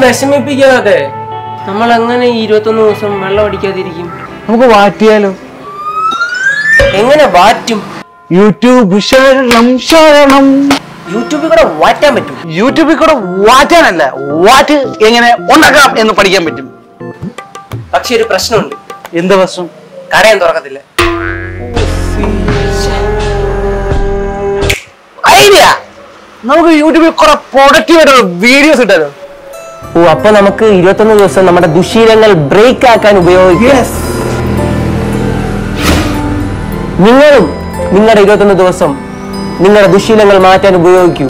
വിഷമിപ്പിക്കാതെ നമ്മൾ എങ്ങനെ ഈ ഇരുപത്തൊന്ന് ദിവസം വെള്ളം അടിക്കാതിരിക്കും? നമുക്ക് വാറ്റിയാലോ? എങ്ങനെ വാറ്റും? യൂട്യൂബ് ശരണം ശരണം. യൂട്യൂബിൽ കൂടെ വാറ്റാൻ പറ്റും. യൂട്യൂബിൽ കൂടെ വാറ്റാനല്ല വാറ്റ് എങ്ങനെ ഉണ്ടാക്കാം എന്ന് പഠിക്കാൻ പറ്റും. പക്ഷെ ഒരു പ്രശ്നമുണ്ട്. എന്ത് പ്രശ്നം? കരയാൻ തുറക്കത്തില്ല. നമുക്ക് യൂട്യൂബിൽ കുറെ പ്രൊഡക്റ്റീവ് ആയിട്ടുള്ള വീഡിയോസ് ഇട്ടാലോ ഓ അപ്പൊ നമുക്ക് ഇരുപത്തൊന്ന് ദിവസം നമ്മുടെ ദുശീലങ്ങൾ ബ്രേക്ക് ആക്കാൻ ഉപയോഗിക്കാം. നിങ്ങളും നിങ്ങളുടെ ഇരുപത്തൊന്ന് ദിവസം നിങ്ങളുടെ ദുശീലങ്ങൾ മാറ്റാൻ ഉപയോഗിക്കൂ.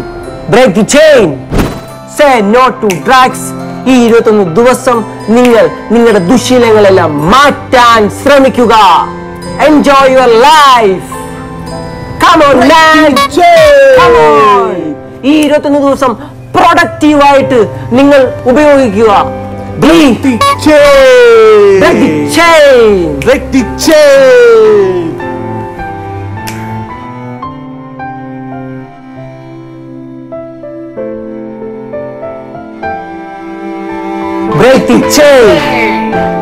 Break the chain say no to drugs ഈ ഇരുപത്തൊന്ന് ദിവസം നിങ്ങൾ നിങ്ങളുടെ ദുശീലങ്ങളെല്ലാം മാറ്റാൻ ശ്രമിക്കുക. Enjoy your life Come on, man! Come on! ഈ ഇരുപത്തൊന്ന് ദിവസം പ്രൊഡക്റ്റീവായിട്ട് നിങ്ങൾ ഉപയോഗിക്കുക Break the chain. Break the chain.